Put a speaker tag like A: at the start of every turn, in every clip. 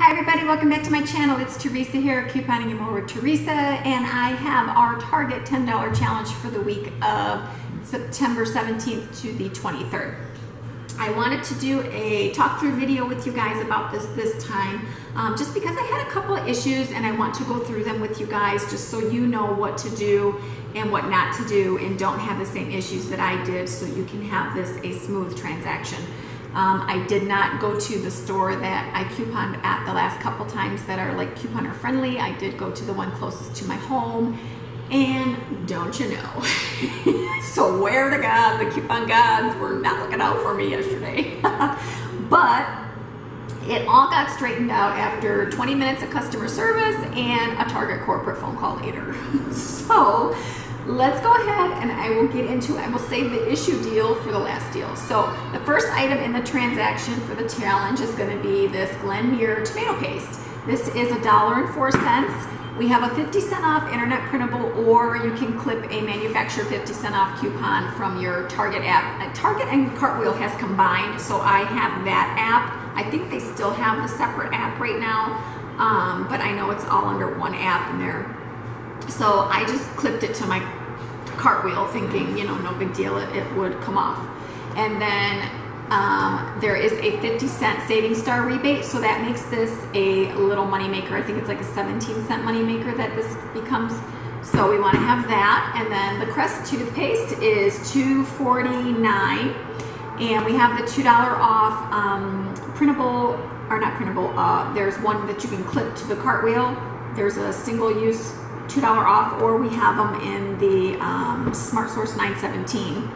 A: Hi everybody, welcome back to my channel. It's Teresa here, Couponing and More with Teresa, and I have our Target $10 challenge for the week of September 17th to the 23rd. I wanted to do a talk through video with you guys about this this time, um, just because I had a couple of issues and I want to go through them with you guys just so you know what to do and what not to do and don't have the same issues that I did so you can have this a smooth transaction. Um, I did not go to the store that I couponed at the last couple times that are like couponer friendly. I did go to the one closest to my home. And don't you know, where to God, the coupon gods were not looking out for me yesterday. but it all got straightened out after 20 minutes of customer service and a Target corporate phone call later. so let's go ahead and I will get into, I will save the issue deal for the last deal. So the first item in the transaction for the challenge is gonna be this Glen Muir tomato paste. This is a dollar and four cents. We have a 50 cent off internet printable or you can clip a manufacturer 50 cent off coupon from your Target app. Uh, Target and Cartwheel has combined, so I have that app. I think they still have the separate app right now, um, but I know it's all under one app and they're so I just clipped it to my cartwheel thinking, you know, no big deal, it, it would come off. And then um, there is a 50 cent SavingStar rebate, so that makes this a little money maker. I think it's like a 17 cent money maker that this becomes. So we want to have that. And then the Crest toothpaste is 249 and we have the $2 off um, printable, or not printable, uh, there's one that you can clip to the cartwheel. There's a single use $2 off, or we have them in the um, Smart Source 917.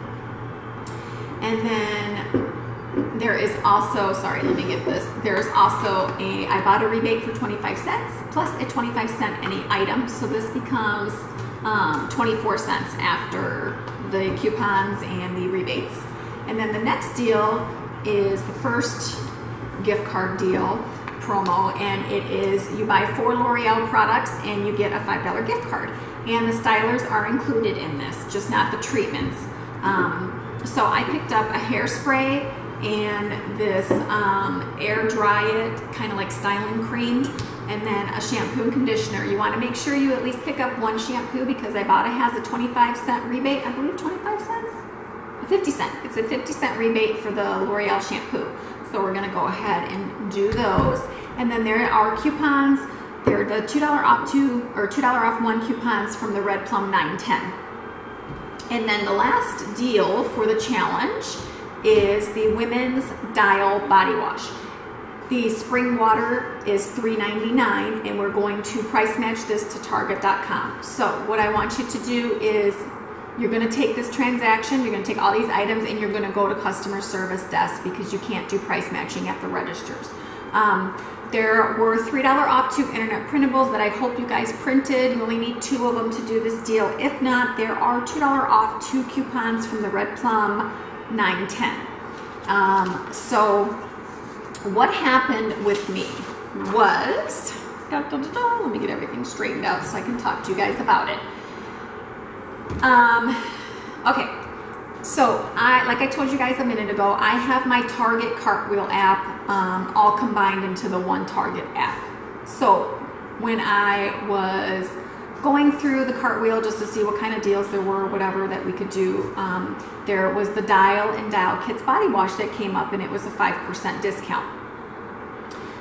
A: And then there is also, sorry, let me get this. There's also a, Ibotta rebate for 25 cents plus a 25 cent any item. So this becomes um, 24 cents after the coupons and the rebates. And then the next deal is the first gift card deal promo and it is you buy four L'Oreal products and you get a $5 gift card. And the stylers are included in this, just not the treatments. Um, so I picked up a hairspray and this um, air dry it, kind of like styling cream, and then a shampoo and conditioner. You want to make sure you at least pick up one shampoo because Ibotta has a 25 cent rebate, I believe 25 cents? 50 cent. It's a 50 cent rebate for the L'Oreal shampoo. So we're gonna go ahead and do those. And then there are coupons. They're the $2 off two or $2 off one coupons from the Red Plum 910. And then the last deal for the challenge is the Women's Dial Body Wash. The spring water is $3.99 and we're going to price match this to Target.com. So what I want you to do is you're going to take this transaction, you're going to take all these items, and you're going to go to customer service desk because you can't do price matching at the registers. Um, there were $3 off two internet printables that I hope you guys printed. You only need two of them to do this deal. If not, there are $2 off two coupons from the Red Plum 910. Um, so what happened with me was, da, da, da, let me get everything straightened out so I can talk to you guys about it. Um, okay, so I, like I told you guys a minute ago, I have my Target Cartwheel app um, all combined into the one Target app. So when I was going through the cartwheel just to see what kind of deals there were, whatever that we could do, um, there was the Dial and Dial Kids body wash that came up and it was a 5% discount.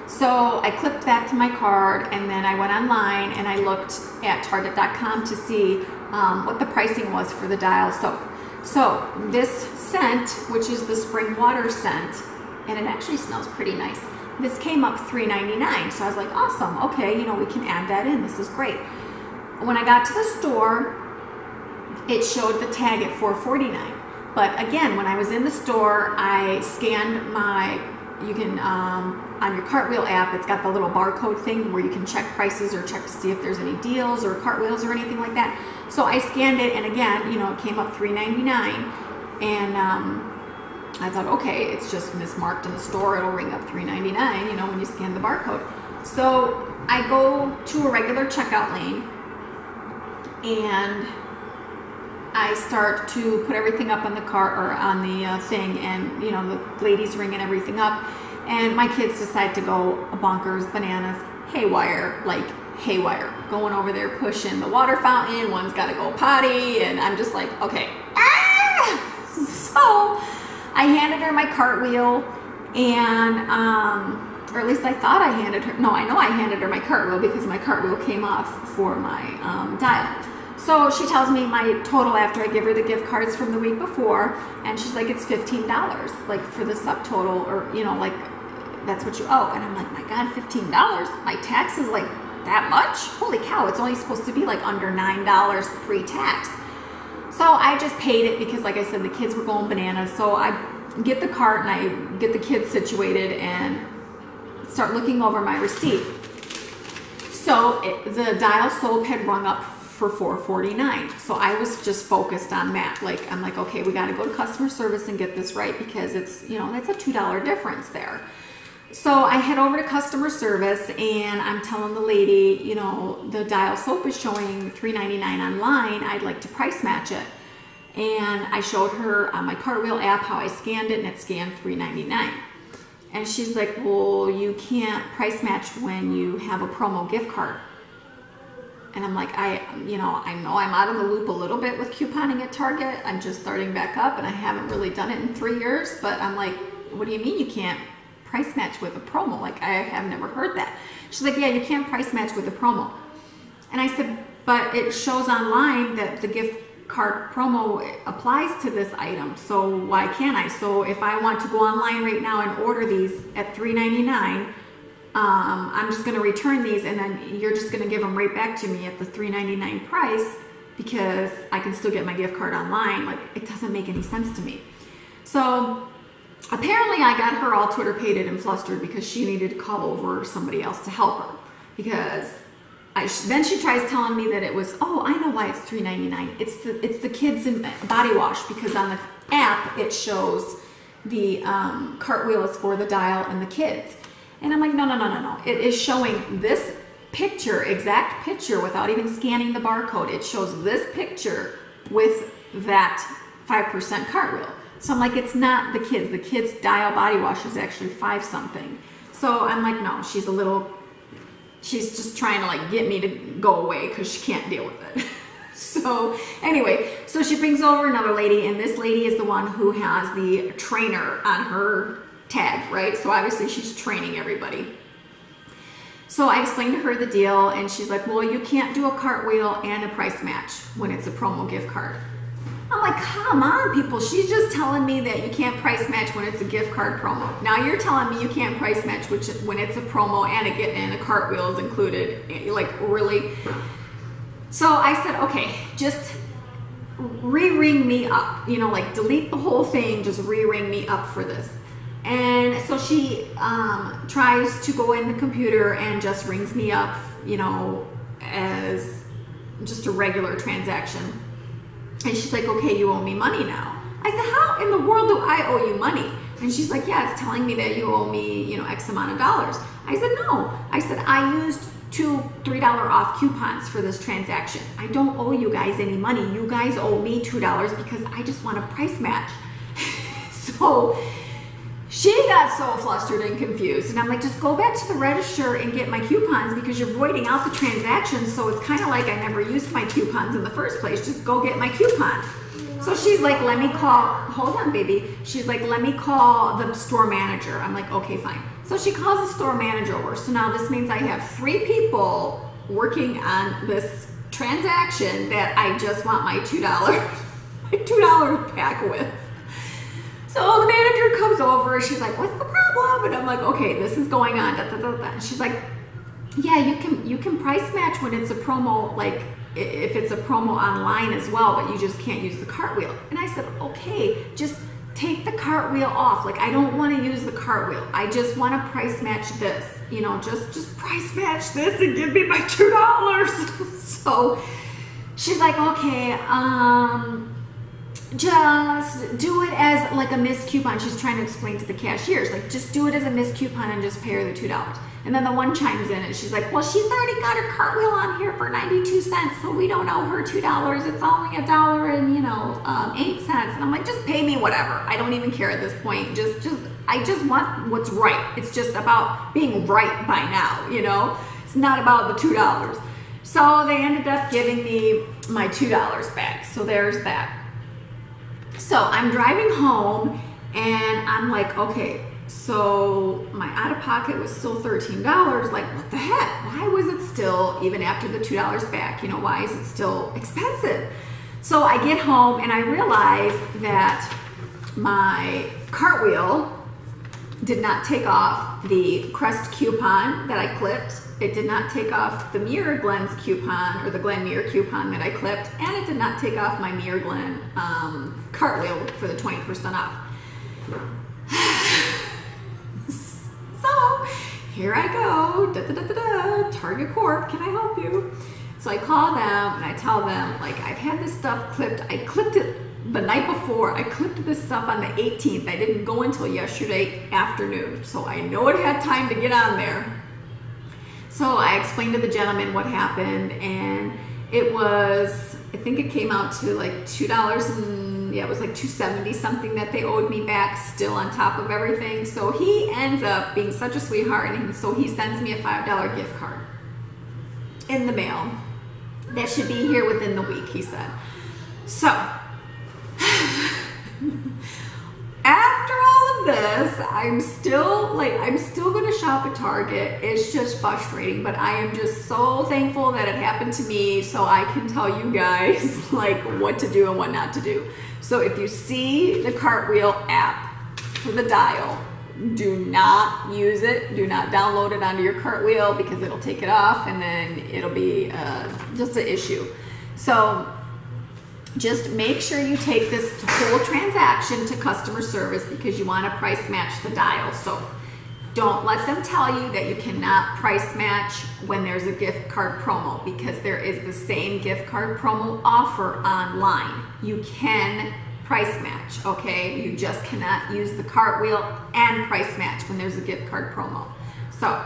A: So I clipped that to my card and then I went online and I looked at Target.com to see um, what the pricing was for the dial soap. So this scent, which is the spring water scent, and it actually smells pretty nice. This came up $3.99, so I was like, awesome, okay, you know, we can add that in, this is great. When I got to the store, it showed the tag at $4.49. But again, when I was in the store, I scanned my you can, um, on your Cartwheel app, it's got the little barcode thing where you can check prices or check to see if there's any deals or cartwheels or anything like that. So I scanned it and again, you know, it came up $3.99 and um, I thought, okay, it's just mismarked in the store. It'll ring up $3.99, you know, when you scan the barcode. So I go to a regular checkout lane and I start to put everything up on the cart or on the uh, thing and you know the ladies ringing everything up And my kids decide to go bonkers, bananas, haywire, like haywire, going over there pushing the water fountain. One's got to go potty, and I'm just like, okay. Ah! So I handed her my cartwheel, and um, or at least I thought I handed her. No, I know I handed her my cartwheel because my cartwheel came off for my um, dial. So she tells me my total after I give her the gift cards from the week before, and she's like, it's fifteen dollars, like for the subtotal, or you know, like that's what you owe. And I'm like, my God, fifteen dollars? My tax is like that much? Holy cow! It's only supposed to be like under nine dollars pre-tax. So I just paid it because, like I said, the kids were going bananas. So I get the cart and I get the kids situated and start looking over my receipt. So it, the dial soap had rung up for 449 so i was just focused on that like i'm like okay we got to go to customer service and get this right because it's you know that's a two dollar difference there so i head over to customer service and i'm telling the lady you know the dial soap is showing $3.99 online i'd like to price match it and i showed her on my cartwheel app how i scanned it and it scanned $3.99. and she's like well you can't price match when you have a promo gift card and I'm like, I, you know, I know I'm out of the loop a little bit with couponing at Target. I'm just starting back up and I haven't really done it in three years. But I'm like, what do you mean you can't price match with a promo? Like, I have never heard that. She's like, yeah, you can't price match with a promo. And I said, but it shows online that the gift card promo applies to this item. So why can't I? So if I want to go online right now and order these at $3.99, um, I'm just going to return these and then you're just going to give them right back to me at the $3.99 price because I can still get my gift card online. Like, it doesn't make any sense to me. So, apparently, I got her all Twitter pated and flustered because she needed to call over somebody else to help her. Because I, then she tries telling me that it was, oh, I know why it's $3.99. It's the, it's the kids in body wash because on the app it shows the um, cartwheel is for the dial and the kids. And I'm like, no, no, no, no, no. It is showing this picture, exact picture, without even scanning the barcode. It shows this picture with that 5% cartwheel. So I'm like, it's not the kids. The kids' dial body wash is actually five something. So I'm like, no, she's a little, she's just trying to like get me to go away because she can't deal with it. so anyway, so she brings over another lady, and this lady is the one who has the trainer on her tag, right? So obviously she's training everybody. So I explained to her the deal, and she's like, Well, you can't do a cartwheel and a price match when it's a promo gift card. I'm like, Come on, people. She's just telling me that you can't price match when it's a gift card promo. Now you're telling me you can't price match which, when it's a promo and a, get and a cartwheel is included. Like, really? So I said, Okay, just re-ring me up. You know, like delete the whole thing, just re-ring me up for this. And so she um, tries to go in the computer and just rings me up, you know, as just a regular transaction. And she's like, okay, you owe me money now. I said, how in the world do I owe you money? And she's like, yeah, it's telling me that you owe me, you know, X amount of dollars. I said, no. I said, I used two $3 off coupons for this transaction. I don't owe you guys any money. You guys owe me $2 because I just want a price match. so she got so flustered and confused. And I'm like, just go back to the register and get my coupons because you're voiding out the transaction. So it's kind of like I never used my coupons in the first place. Just go get my coupons. So she's like, let me call, hold on, baby. She's like, let me call the store manager. I'm like, okay, fine. So she calls the store manager over. So now this means I have three people working on this transaction that I just want my $2, my $2 pack with. So the manager comes over, she's like, what's the problem? And I'm like, okay, this is going on. Da, da, da. And she's like, yeah, you can you can price match when it's a promo, like if it's a promo online as well, but you just can't use the cartwheel. And I said, okay, just take the cartwheel off. Like I don't want to use the cartwheel. I just want to price match this. You know, just just price match this and give me my two dollars. so she's like, okay, um, just do it as like a missed coupon. She's trying to explain to the cashiers, like just do it as a missed coupon and just pay her the two dollars. And then the one chimes in and she's like, well, she's already got her cartwheel on here for 92 cents, so we don't owe her two dollars. It's only a dollar and you know um, eight cents. And I'm like, just pay me whatever. I don't even care at this point. Just, just, I just want what's right. It's just about being right by now, you know. It's not about the two dollars. So they ended up giving me my two dollars back. So there's that. So I'm driving home and I'm like, okay, so my out of pocket was still $13. Like, what the heck? Why was it still, even after the $2 back, you know, why is it still expensive? So I get home and I realize that my cartwheel did not take off the crest coupon that I clipped. It did not take off the Mirror Glens coupon or the Glen Mirror coupon that I clipped, and it did not take off my Mirror Glen um, cartwheel for the 20% off. so here I go, da, da, da, da, da, Target Corp, can I help you? So I call them and I tell them, like, I've had this stuff clipped. I clipped it the night before. I clipped this stuff on the 18th. I didn't go until yesterday afternoon. So I know it had time to get on there. So I explained to the gentleman what happened and it was, I think it came out to like $2 and yeah, it was like 270 something that they owed me back still on top of everything. So he ends up being such a sweetheart and so he sends me a $5 gift card in the mail. That should be here within the week, he said. So, after all of this, I'm still like, I'm still gonna shop at Target. It's just frustrating, but I am just so thankful that it happened to me so I can tell you guys like what to do and what not to do. So if you see the Cartwheel app for the dial, do not use it. Do not download it onto your cartwheel because it'll take it off and then it'll be uh, just an issue. So just make sure you take this whole transaction to customer service because you want to price match the dial. So don't let them tell you that you cannot price match when there's a gift card promo because there is the same gift card promo offer online. You can price match, okay? You just cannot use the cartwheel and price match when there's a gift card promo. So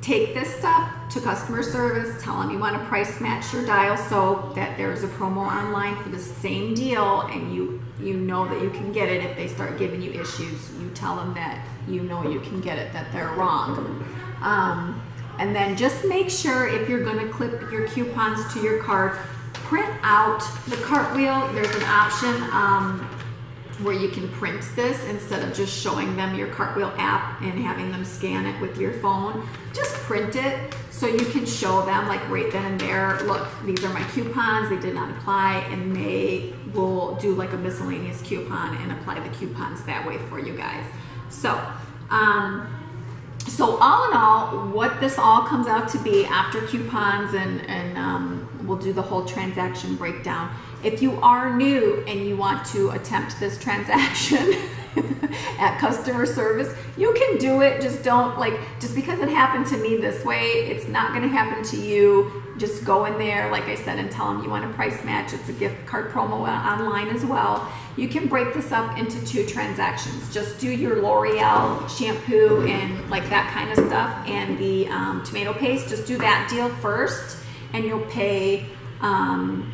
A: take this stuff to customer service, tell them you want to price match your dial so that there's a promo online for the same deal and you you know that you can get it if they start giving you issues. You tell them that you know you can get it, that they're wrong. Um, and then just make sure if you're going to clip your coupons to your card, print out the cartwheel. There's an option um, where you can print this instead of just showing them your cartwheel app and having them scan it with your phone. Just print it so you can show them like right then and there, look, these are my coupons, they did not apply, and they will do like a miscellaneous coupon and apply the coupons that way for you guys. So, um, so all in all, what this all comes out to be after coupons and, and um, we'll do the whole transaction breakdown. If you are new and you want to attempt this transaction at customer service, you can do it. Just don't like, just because it happened to me this way, it's not going to happen to you. Just go in there, like I said, and tell them you want a price match. It's a gift card promo online as well. You can break this up into two transactions. Just do your L'Oreal shampoo and like that kind of stuff and the um, tomato paste. Just do that deal first and you'll pay um,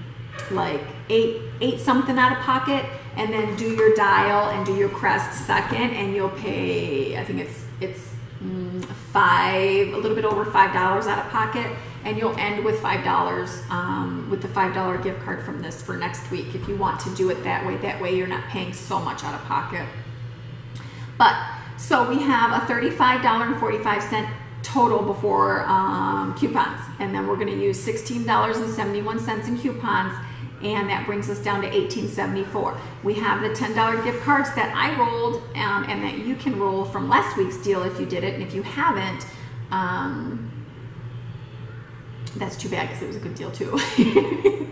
A: like eight, eight something out of pocket and then do your dial and do your crest second and you'll pay, I think it's, it's mm, five, a little bit over $5 out of pocket and you'll end with $5 um, with the $5 gift card from this for next week if you want to do it that way. That way you're not paying so much out of pocket. But, so we have a $35.45 total before um, coupons. And then we're gonna use $16.71 in coupons and that brings us down to 1874 we have the $10 gift cards that i rolled um, and that you can roll from last week's deal if you did it and if you haven't um, that's too bad because it was a good deal too.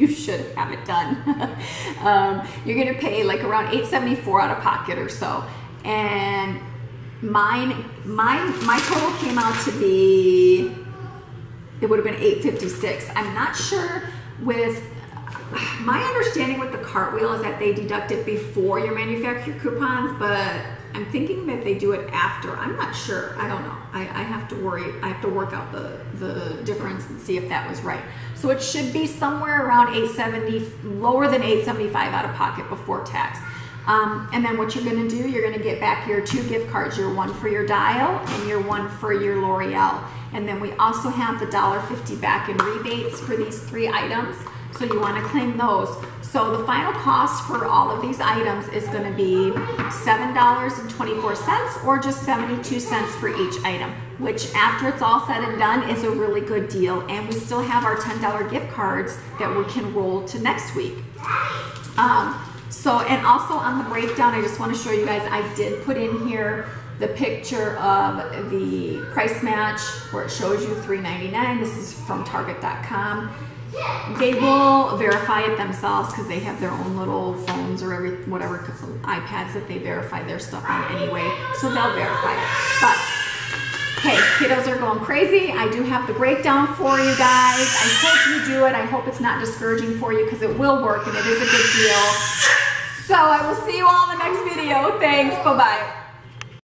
A: You should have it done. Um, you're gonna pay like around 874 out of pocket or so. And mine mine my total came out to be it would have been 856 i'm not sure with my understanding with the cartwheel is that they deduct it before your manufacturer coupons, but I'm thinking that they do it after. I'm not sure. I don't know. I, I have to worry. I have to work out the, the difference and see if that was right. So it should be somewhere around 870, lower than 875 out of pocket before tax. Um, and then what you're going to do, you're going to get back your two gift cards, your one for your Dial and your one for your L'Oreal. And then we also have the $1.50 back in rebates for these three items. So you want to claim those. So the final cost for all of these items is going to be $7.24 or just 72 cents for each item, which after it's all said and done is a really good deal. And we still have our $10 gift cards that we can roll to next week. Um, so, and also on the breakdown, I just want to show you guys, I did put in here the picture of the price match where it shows you $3.99. This is from Target.com. They will verify it themselves because they have their own little phones or every whatever iPads that they verify their stuff on anyway. So they'll verify it. But hey, kiddos are going crazy. I do have the breakdown for you guys. I hope you do it. I hope it's not discouraging for you because it will work and it is a good deal. So I will see you all in the next video. Thanks. Bye-bye.